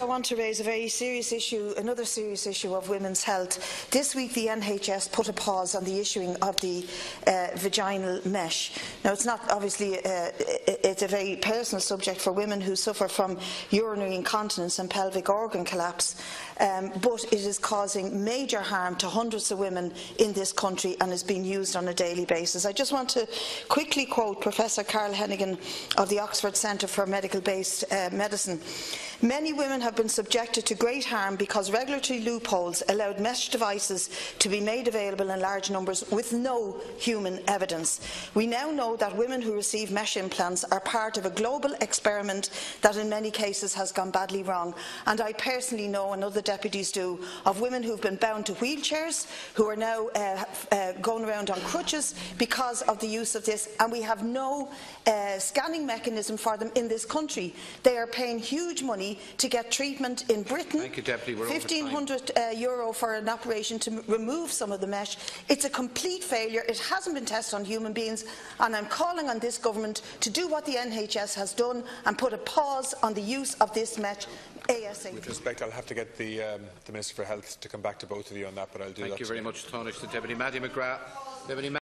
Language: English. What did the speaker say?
I want to raise a very serious issue, another serious issue of women's health. This week the NHS put a pause on the issuing of the uh, vaginal mesh. Now it's not obviously, uh, it's a very personal subject for women who suffer from urinary incontinence and pelvic organ collapse, um, but it is causing major harm to hundreds of women in this country and is being used on a daily basis. I just want to quickly quote Professor Carl Heneghan of the Oxford Centre for Medical-Based uh, Medicine. Many women have been subjected to great harm because regulatory loopholes allowed mesh devices to be made available in large numbers with no human evidence. We now know that women who receive mesh implants are part of a global experiment that in many cases has gone badly wrong. And I personally know, and other deputies do, of women who have been bound to wheelchairs, who are now uh, uh, going around on crutches because of the use of this, and we have no uh, scanning mechanism for them in this country. They are paying huge money to get treatment in Britain. Thank you, Deputy. We're 1,500 uh, euro for an operation to remove some of the mesh. It's a complete failure. It hasn't been tested on human beings, and I'm calling on this government to do what the NHS has done and put a pause on the use of this mesh ASAP. With respect, I'll have to get the, um, the Minister for Health to come back to both of you on that, but I'll do Thank that. you very much, Tánaiste. Deputy Matty McGrath. Deputy